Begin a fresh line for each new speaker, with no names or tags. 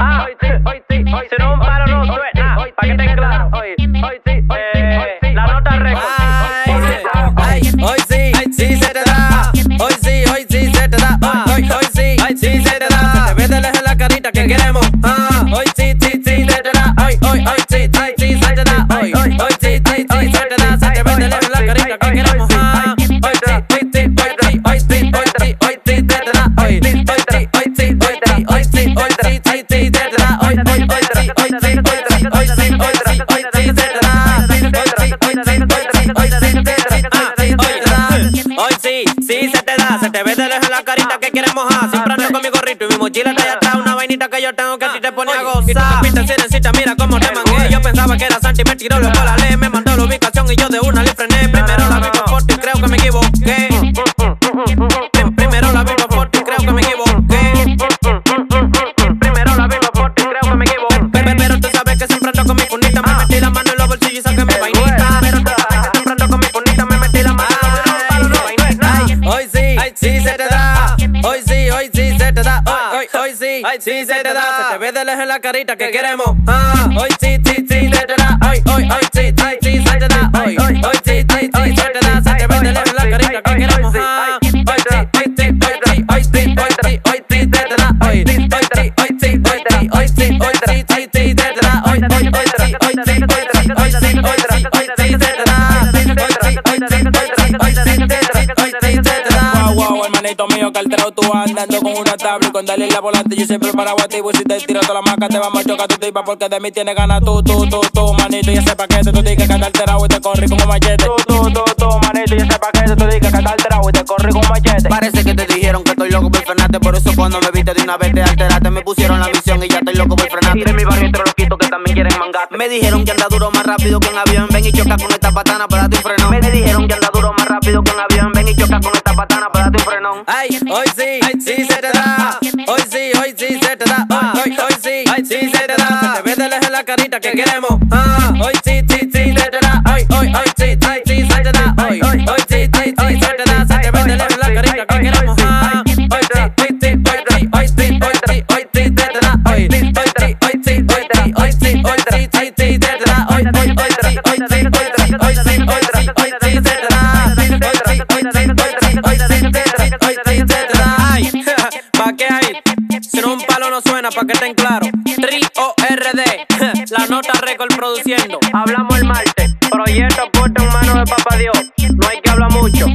Ah, hoy sí, hoy sí, hoy no un hoy sí
sí, se te da. Se te ve de lejos la carita que quieres mojar. Siempre ando con mi gorrito y mi mochila está allá atrás. Una vainita que yo tengo que a ti te pone a gozar. Pintas sirencita, mira cómo te mangué. Yo pensaba que era Santi, me tiró luego la ley. Me mandó la ubicación y yo de te da. Hoy, hoy, hoy sí, sí se te da. Se te ve de lejos la carita que queremos. Ah, hoy sí, sí, sí se te da. Hoy, hoy, hoy sí, sí, sí se te da. Hoy, hoy, hoy sí, se te da. Se te ve de lejos la carita que queremos. Ah,
hermanito mío, que alterado tú andando con una tabla y con darle la volante. Yo siempre para guativo. Si te tiro toda la marca, te vamos a chocar tu tipa. Porque de mí tienes ganas tú, tú, tú, tú, manito. Y ese paquete, tú dices que alterado y te corre como machete.
Tú, tú, tú, tú, manito, y ese paquete tú dices que está alterado y te corre con machete.
Parece que te dijeron que estoy loco por frenarte Por eso cuando me viste de una vez te alteraste Me pusieron la misión y ya estoy loco por
Y
frenarte
de mi barrio otro loquito que también quieren mangarte.
Me dijeron que anda duro más rápido que un avión Ven y choca con esta patana para un frenón
Me dijeron que anda duro patana para darte un frenón.
Ay, hoy sí, sí se te da. Hoy sí, hoy sí se te da. Hoy, hoy, hoy sí, sí se te da. Se te ve de lejos la carita que queremos. Ah, hoy sí, sí, sí se te da. Hoy, hoy, hoy sí, sí, sí se te da. Hoy, hoy, hoy sí, sí, sí se te da. Se te ve de lejos la carita que queremos. Suena, pa' que estén claros. Tri O R D, la nota récord produciendo.
Hablamos el martes. Proyecto puesto en manos de papá Dios. No hay que hablar mucho.